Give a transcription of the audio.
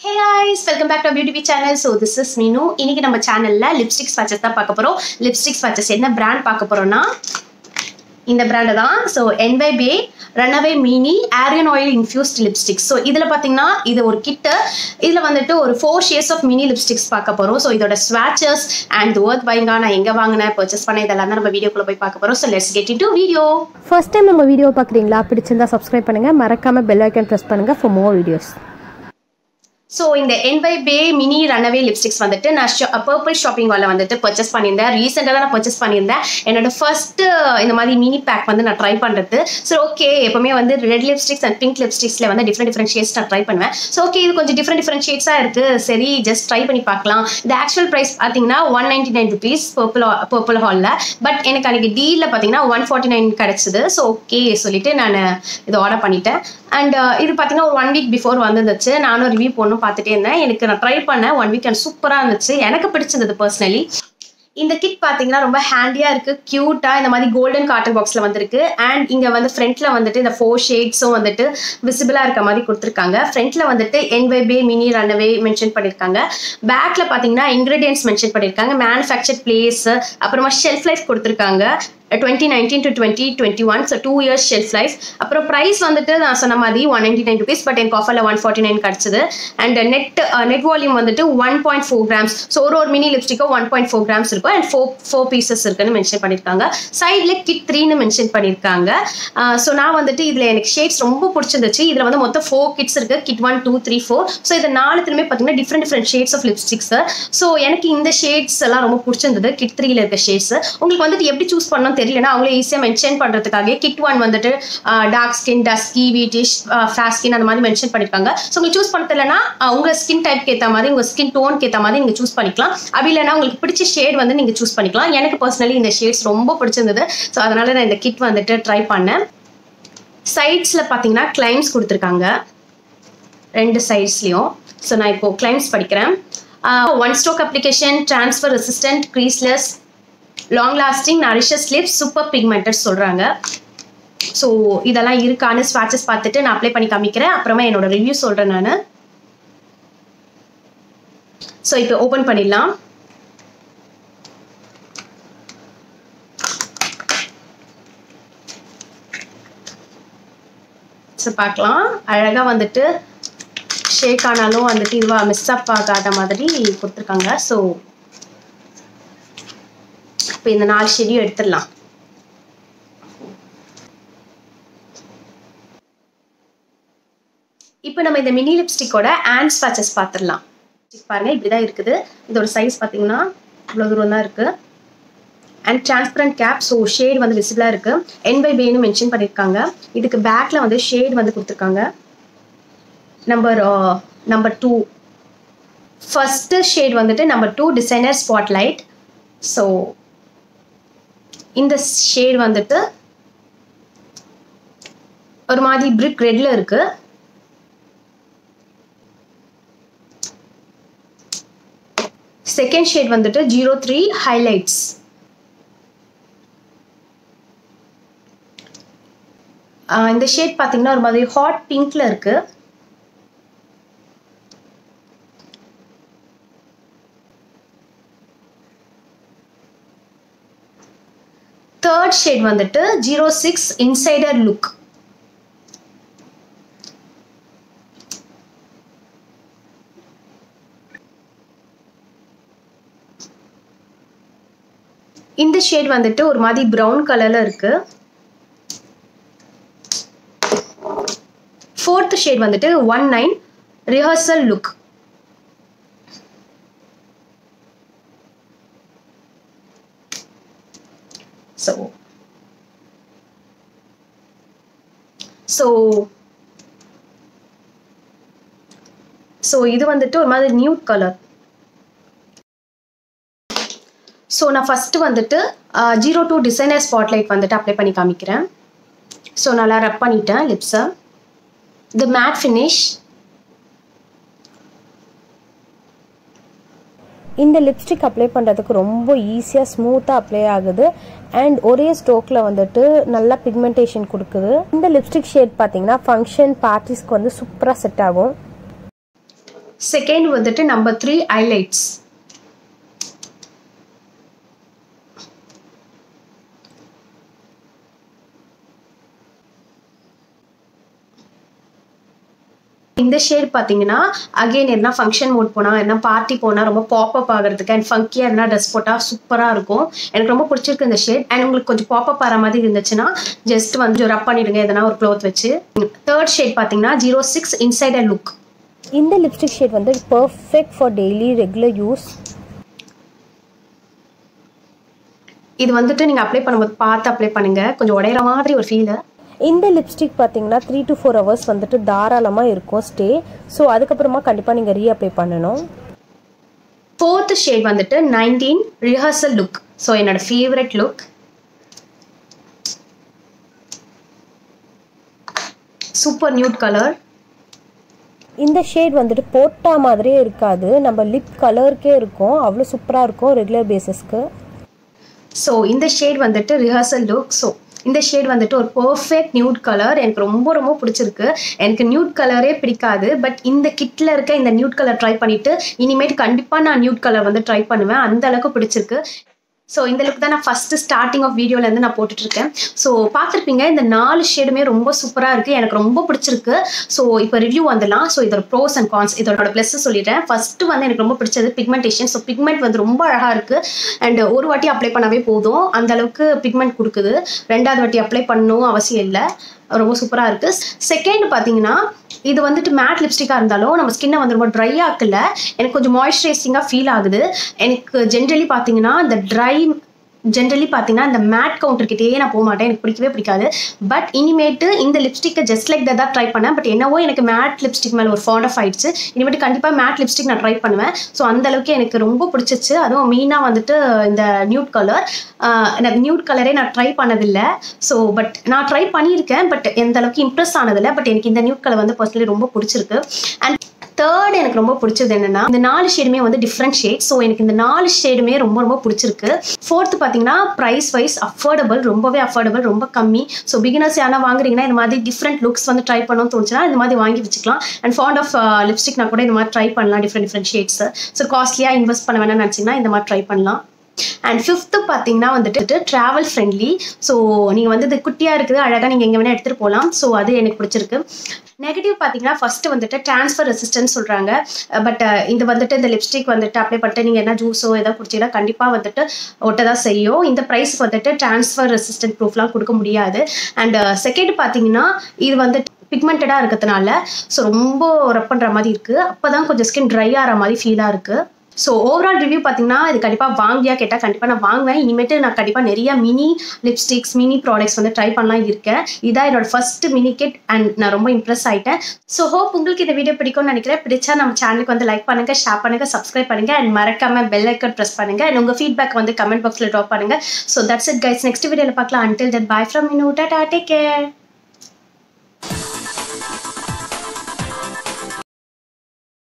Hey welcome back to beauty channel so this is Meenu இன்னைக்கு நம்ம சேனல்ல lipsticks purchase தான் பார்க்க போறோம். லிப்ஸ்டிக்ஸ் பர்ச்சேஸ் என்ன பிராண்ட் பார்க்க போறோம்னா இந்த பிராண்டு தான். So NY Bae runway mini argan oil infused lipsticks so இதில் பார்த்தீங்கன்னா இது ஒரு கிட்டு. இதில் வந்துட்டு ஒரு four shades of mini lipsticks பார்க்க போகிறோம் ஸோ இதோட ஸ்வாச்சஸ் அண்ட் ஒர்த் பைங்கா நான் எங்கே வாங்கினேன் பர்ச்சேஸ் பண்ண இதெல்லாம் தான் நம்ம வீடியோக்குள்ளே போய் பார்க்க போகிறோம் so let's get into video first time நம்ம வீடியோ பார்க்குறீங்களா? பிடிச்சிருந்தா சப்ஸ்கிரைப் பண்ணுங்கள் மறக்காமல் பெல் ஐக்கன் ப்ரெஸ் பண்ணுங்கள் ஃபார் மோர் வீடியோஸ் ஸோ இந்த என்வை பே மினி ரனவே லிப்ஸ்டிக்ஸ் வந்துட்டு நான் பர்பிள் ஷாப்பிங் மாலில் வந்துட்டு பர்ச்சேஸ் பண்ணியிருந்தேன். ரீசெண்டாக தான் நான் பர்ச்சேஸ் பண்ணியிருந்தேன். என்னோட ஃபர்ஸ்ட்டு uh, இந்த மாதிரி மினி பேக் வந்து நான் ட்ரை பண்ணுறது ஸோ ஓகே எப்பவுமே வந்து ரெட் லிப்ஸ்டிக்ஸ் அண்ட் பிங்க் லிப்ஸ்டிக்ஸில் வந்து டிஃப்ரெண்ட் டிஃப்ரெண்ட் ஷேட்ஸ் நான் ட்ரை பண்ணுவேன். ஸோ ஓகே இது கொஞ்சம் டிஃப்ரெண்ட் டிஃப்ரெண்ட் ஷேட்ஸாக இருக்குது சரி ஜஸ்ட் ட்ரை பண்ணி பார்க்கலாம். இந்த ஆக்சுவல் ப்ரைஸ் பார்த்தீங்கன்னா one ninety nine rupees purple purple ஹாலில் பட் எனக்கு அன்றைக்கி டீலில் பார்த்தீங்கன்னா ஒன் ஃபார்ட்டி நைன் கிடச்சிது. ஸோ ஓகே சொல்லிட்டு நான் இதை ஆர்டர் பண்ணிட்டேன். அண்ட் uh, இது பார்த்தீங்கன்னா ஒரு ஒன் வீக் பிஃபோர் வந்துருந்துச்சு. நானும் ரிவ்யூ போடணும். பார்த்துட்டே இருந்தேன். எனக்கு நான் ட்ரை பண்ணேன் ஒன் வீக் அண்ட் சூப்பராக இருந்துச்சு. எனக்கு பிடிச்சிருந்தது பர்சனலி இந்த கிட் பார்த்தீங்கன்னா ரொம்ப ஹேண்டியாக இருக்குது க்யூட்டாக இந்த மாதிரி கோல்டன் காட்டன் பாக்ஸில் வந்திருக்கு. அண்ட் இங்கே வந்து ஃப்ரண்ட்டில் வந்துட்டு இந்த ஃபோர் ஷேட்ஸும் வந்துட்டு விசிபிளாக இருக்க மாதிரி கொடுத்துருக்காங்க. ஃப்ரண்ட்டில் வந்துட்டு என்வைபே மினி ரன்னவே மென்ஷன் பண்ணியிருக்காங்க பேக்கில் பார்த்தீங்கன்னா இன்க்ரீடியன்ஸ் மென்ஷன் பண்ணியிருக்காங்க மேனுஃபேக்சர் பிளேஸ் அப்புறமா ஷெல்ஃப் லைஃப் கொடுத்துருக்காங்க. Twenty nineteen to twenty twenty one so two years shelf life அப்புறம் ப்ரைஸ் வந்துட்டு நான் சொன்ன மாதிரி one ninety nine rupees but எனக்கு ஆஃபரில் ஒன் ஃபார்ட்டி நைன் கிடச்சிது அண்ட் நெட் நெட் வால்யூம் வந்துட்டு one point four grams so ஒரு ஒரு மினி லிப்ஸ்டிக்கோ ஒன் பாயிண்ட் ஃபோர் கிராம்ஸ் இருக்கும். அண்ட் ஃபோர் ஃபோர் பீசஸ் இருக்குன்னு மென்ஷன் பண்ணியிருக்காங்க சைடில் கிட் த்ரீன்னு மென்ஷன் பண்ணியிருக்காங்க ஸோ நான் வந்துட்டு இதில் எனக்கு ஷேட்ஸ் ரொம்ப பிடிச்சிருந்துச்சு. இதில் வந்து மொத்தம் ஃபோர் கிட்ஸ் இருக்குது kit one two three four so இது நாலுத்துலையுமே பார்த்தீங்கன்னா different different shades of lipsticks so எனக்கு இந்த ஷேட்ஸ் எல்லாம் ரொம்ப பிடிச்சிருந்தது. கிட் த்ரீல இருக்க ஷேட்ஸ் உங்களுக்கு வந்துட்டு எப்படி சூஸ் பண்ணணும் தெரியலனா அவங்களே ஈஸியாக மென்ஷன் பண்ணுறதுக்காக கிட் ஒன் வந்துட்டு dark skin dusky wheatish face skin அந்த மாதிரி மென்ஷன் பண்ணியிருக்காங்க ஸோ உங்களுக்கு சூஸ் பண்ண தெரியலனா உங்கள் ஸ்கின் டைப்க்கு ஏற்ற மாதிரி உங்கள் ஸ்கின் டோனுக்கு ஏற்ற மாதிரி நீங்கள் சூஸ் பண்ணிக்கலாம். அப்படி இல்லைனா உங்களுக்கு பிடிச்ச ஷேட் வந்து நீங்கள் சூஸ் பண்ணிக்கலாம். எனக்கு பர்சனலி இந்த ஷேட்ஸ் ரொம்ப பிடிச்சிருந்தது. ஸோ அதனால் நான் இந்த கிட் வந்துட்டு ட்ரை பண்ணேன். சைட்ஸில் பார்த்தீங்கன்னா கிளைம்ஸ் கொடுத்துருக்காங்க. ரெண்டு சைட்ஸ்லையும் ஸோ நான் இப்போது கிளைம்ஸ் படிக்கிறேன். One stroke application transfer resistant greaseless long lasting nourishes lips super pigmented சொல்கிறாங்க ஸோ இதெல்லாம் இருக்கான்னு ஸ்வாட்சஸ் பார்த்துட்டு நான் அப்ளை பண்ணி காமிக்கிறேன். அப்புறமா என்னோட ரிவ்யூ சொல்கிறேன் நான். ஸோ இப்போ ஓப்பன் பண்ணிடலாம். ஸோ பார்க்கலாம். அழகாக வந்துட்டு ஷேக் ஆனாலும் வந்துட்டு இதுவாக மிஸ் அப் ஆகாத மாதிரி கொடுத்துருக்காங்க. ஸோ இப்போ இந்த நாலு செடியும் எடுத்துடலாம். இப்போ நம்ம இந்த மினி லிப்ஸ்டிக்கோட ஹேண்ட் ஸ்பாச்சஸ் பார்த்துடலாம் பாருங்க இப்படி தான் இருக்குது. இதோட சைஸ் பார்த்தீங்கன்னா இவ்வளோ தூரம் தான் இருக்குது and transparent cap so shade வந்து விசிபிளாக இருக்குது என் பை பேனு மென்ஷன் பண்ணியிருக்காங்க இதுக்கு பேக்கில் வந்து ஷேட் வந்து கொடுத்துருக்காங்க. Number number two first shade வந்துட்டு number two designer spot light so இந்த ஷேட் வந்துட்டு ஒரு மாதிரி பிரிக் ரெட்ல இருக்கு. செகண்ட் ஷேட் வந்துட்டு ஜீரோ த்ரீ ஹைலைட்ஸ் இந்த ஷேட் பார்த்தீங்கன்னா ஒரு மாதிரி ஹாட் பிங்க்ல இருக்கு. தேர்ட் ஷேட் வந்துட்டு ஜீரோ சிக்ஸ் இன்சைடர் லுக் இந்த ஷேட் வந்துட்டு ஒரு மாதிரி ப்ரௌன் கலர்ல இருக்கு. ஃபோர்த் ஷேட் வந்துட்டு one nine rehearsal look so so so இது வந்துட்டு ஒரு மாதிரி நியூட் கலர் ஸோ நான் ஃபஸ்ட்டு வந்துட்டு ஜீரோ டூ டிசைனர் ஸ்பாட்லைட் வந்துட்டு அப்ளை பண்ணி காமிக்கிறேன். ஸோ நல்லா ரப் பண்ணிட்டேன் லிப்ஸை இது மேட் ஃபினிஷ் இந்த லிப்ஸ்டிக் அப்ளை பண்ணுறதுக்கு ரொம்ப ஈஸியாக ஸ்மூத்தாக அப்ளை ஆகுது. அண்ட் ஒரே ஸ்ட்ரோக்கில் வந்துட்டு நல்லா பிக்மெண்டேஷன் கொடுக்குது. இந்த லிப்ஸ்டிக் ஷேட் பார்த்தீங்கன்னா ஃபங்க்ஷன் பார்ட்டிஸ்க்கு வந்து சூப்பராக செட் ஆகும். செகண்ட் வந்துட்டு நம்பர் த்ரீ ஹைலைட்ஸ் இந்த ஷேட் பார்த்தீங்கன்னா அகைன் என்ன ஃபங்க்ஷன் மோட் போனால் என்ன பார்ட்டி போனால் ரொம்ப பாப்அப் ஆகிறதுக்கு அண்ட் ஃபங்கியாக என்ன ட்ரெஸ் போட்டால் சூப்பராக இருக்கும். எனக்கு ரொம்ப பிடிச்சிருக்கு இந்த ஷேட் அண்ட் உங்களுக்கு கொஞ்சம் பாப்அப் ஆகிற மாதிரி இருந்துச்சுன்னா ஜஸ்ட் வந்து ரப் பண்ணிடுங்க எதனா ஒரு க்ளோத் வச்சு. தேர்ட் ஷேட் பார்த்தீங்கன்னா zero six inside a look இந்த லிப்ஸ்டிக் ஷேட் வந்து perfect for daily regular use இது வந்துட்டு நீங்கள் அப்ளை பண்ணும்போது பார்த்து அப்ளை பண்ணுங்க. கொஞ்சம் உடையிற மாதிரி ஒரு ஃபீலு இந்த லிப்ஸ்டிக் பார்த்தீங்கன்னா த்ரீ டு ஃபோர் ஹவர்ஸ் வந்துட்டு தாராளமாக இருக்கும் ஸ்டே ஸோ அதுக்கப்புறமா கண்டிப்பாக நீங்கள் ரீஅப்ளை பண்ணணும். ஃபோர்த் ஷேட் வந்துட்டு நைன்டீன் ரிஹர்சல் லுக் ஸோ என்னோட favourite look super nude colour இந்த ஷேட் வந்துட்டு போட்டா மாதிரியே இருக்காது. நம்ம லிப் கலருக்கே இருக்கும். அவ்வளோ சூப்பராக இருக்கும் ரெகுலர் பேசிஸ்க்கு ஸோ இந்த ஷேட் வந்துட்டு ரிஹர்சல் லுக் ஸோ இந்த ஷேட் வந்துட்டு ஒரு பர்ஃபெக்ட் நியூட் கலர் எனக்கு ரொம்ப ரொம்ப பிடிச்சிருக்கு. எனக்கு நியூட் கலரே பிடிக்காது. பட் இந்த கிட்டில் இருக்க இந்த நியூட் கலர் ட்ரை பண்ணிவிட்டு இனிமேட்டு கண்டிப்பாக நான் நியூட் கலர் வந்து ட்ரை பண்ணுவேன். அந்த அளவுக்கு பிடிச்சிருக்கு. ஸோ இந்த லுக் தான் நான் ஃபஸ்ட்டு ஸ்டார்டிங் ஆஃப் வீடியோலேருந்து நான் போட்டுட்ருக்கேன். ஸோ பார்த்துருப்பீங்க இந்த நாலு ஷேடுமே ரொம்ப சூப்பராக இருக்குது எனக்கு ரொம்ப பிடிச்சிருக்கு. ஸோ இப்போ ரிவ்யூ வந்துடலாம். ஸோ இதோட ப்ரோஸ் அண்ட் கான்ஸ் இதோட ப்ளஸ் சொல்லிடுறேன் ஃபஸ்ட்டு வந்து எனக்கு ரொம்ப பிடிச்சது பிக்மெண்டேஷன் ஸோ பிக்மெண்ட் வந்து ரொம்ப அழகாக இருக்குது அண்ட் ஒரு வாட்டி அப்ளை பண்ணாவே போதும். அந்த அளவுக்கு பிக்மெண்ட் கொடுக்குது. ரெண்டாவது வாட்டி அப்ளை பண்ணணும் அவசியம் இல்லை. ரொம்ப சூப்பராக இருக்குது செகண்ட் பார்த்தீங்கன்னா இது வந்துட்டு மேட் லிப்ஸ்டிக்காக இருந்தாலும் நம்ம ஸ்கின்னை வந்து ரொம்ப ட்ரை ஆக்கல. எனக்கு கொஞ்சம் மாய்ஸ்சரைசிங்காக ஃபீல் ஆகுது. எனக்கு ஜென்ரலி பார்த்தீங்கன்னா இந்த ட்ரை ஜென்ரலி பார்த்தீங்கன்னா இந்த மேட் கவுண்டர்கிட்டயே நான் போக மாட்டேன். எனக்கு பிடிக்கவே பிடிக்காது. பட் இனிமேட்டு இந்த லிப்ஸ்டிக்கை ஜஸ்ட் லைக் தான் ட்ரை பண்ணேன். பட் என்னவோ எனக்கு மேட் லிப்ஸ்டிக் மேலே ஒரு ஃபாண்ட் ஆஃப் ஆயிடுச்சு இனிமேட்டு கண்டிப்பாக மேட் லிப்ஸ்டிக் நான் ட்ரை பண்ணுவேன். ஸோ அந்த அளவுக்கு எனக்கு ரொம்ப பிடிச்சிச்சு. அதுவும் மெயினாக வந்துட்டு இந்த நியூட் கலர் எனக்கு நியூட் கலரே நான் ட்ரை பண்ணதில்லை. ஸோ பட் நான் ட்ரை பண்ணியிருக்கேன். பட் எந்த அளவுக்கு இம்ப்ரெஸ் ஆனதில்லை. பட் எனக்கு இந்த நியூட் கலர் வந்து பர்சனலி ரொம்ப பிடிச்சிருக்கு. அண்ட் தேர்ட் எனக்கு ரொம்ப பிடிச்சது என்னன்னா இந்த நாலு ஷேடுமே வந்து டிஃப்ரெண்ட் ஷேட் ஸோ எனக்கு இந்த நாலு ஷேடுமே ரொம்ப ரொம்ப பிடிச்சிருக்கு. ஃபோர்த்து பார்த்தீங்கன்னா ப்ரைஸ் வைஸ் அஃபோர்டபுள் ரொம்பவே அஃபோர்டபுள் ரொம்ப கம்மி. ஸோ பிகினர்ஸ் யாரா வாங்குறீங்கன்னா இந்த மாதிரி டிஃப்ரெண்ட் லுக்ஸ் வந்து ட்ரை பண்ணணும்னு தோணுச்சுன்னா இந்த மாதிரி வாங்கி வச்சுக்கலாம். அண்ட் ஃபாண்ட் ஆஃப் லிப்ஸ்டிக்னா கூட இந்த மாதிரி ட்ரை பண்ணலாம் டிஃப்ரெண்ட் டிஃப்ரெண்ட் ஷேட்ஸ் ஸோ காஸ்ட்லியாக இன்வெஸ்ட் பண்ண வேணாம்னு நினச்சிங்கன்னா இந்த மாதிரி ட்ரை பண்ணலாம். அண்ட் ஃபிஃப்த்து பார்த்தீங்கன்னா வந்துட்டு ட்ராவல் ஃப்ரெண்ட்லி ஸோ நீங்கள் வந்து இது குட்டியாக இருக்குது அழகாக நீங்கள் எங்கே வேணால் எடுத்துகிட்டு போகலாம் ஸோ அது எனக்கு பிடிச்சிருக்கு. நெகட்டிவ் பார்த்தீங்கன்னா ஃபஸ்ட்டு வந்துட்டு ட்ரான்ஸ்ஃபர் ரெசிஸ்டன்ஸ் சொல்கிறாங்க பட் இது வந்துட்டு இந்த லிப்ஸ்டிக் வந்துட்டு அப்ளை பண்ணிட்டு நீங்கள் என்ன ஜூஸோ ஏதோ குடிச்சிங்கன்னா கண்டிப்பாக வந்துட்டு ஒட்ட தான் செய்யும். இந்த ப்ரைஸ் வந்துட்டு ட்ரான்ஸ்ஃபர் ரெசிஸ்டன்ட் ப்ரூஃப்லாம் கொடுக்க முடியாது. அண்ட் செகண்ட் பார்த்தீங்கன்னா இது வந்துட்டு பிக்மெண்டடாக இருக்கிறதுனால ஸோ ரொம்ப ரப் பண்ணுற மாதிரி இருக்குது அப்போ தான் கொஞ்சம் ஸ்கின் ட்ரை ஆகிற மாதிரி ஃபீலாக இருக்குது ஸோ ஓவரால் ரிவ்யூ பார்த்தீங்கன்னா இது கண்டிப்பாக வாங்கியா கேட்டால் கண்டிப்பாக நான் வாங்குவேன். இனிமேட்டு நான் கண்டிப்பாக நிறைய மினி லிப்ஸ்டிக்ஸ் மினி ப்ராடக்ட்ஸ் வந்து ட்ரை பண்ணலாம் இருக்கேன். இதான் என்னோட ஃபர்ஸ்ட் மினி கிட் அண்ட் நான் ரொம்ப இம்ப்ரெஸ் ஆகிட்டேன் ஸோ ஹோப் உங்களுக்கு இந்த வீடியோ பிடிக்கும்னு நினைக்கிறேன். பிடிச்சா நம்ம சேனலுக்கு வந்து லைக் பண்ணுங்கள் ஷேர் பண்ணுங்க சப்ஸ்கிரைப் பண்ணுங்க அண்ட் மறக்காம பெல் ஐக்கன் ப்ரெஸ் பண்ணுங்கள் அண்ட் உங்கள் ஃபீட்பேக் வந்து கமெண்ட் பாக்ஸில் ட்ராப் பண்ணுங்க. So that's it guys next வீடியோவில் பார்க்கலாம். Until that bye from Minu tata take care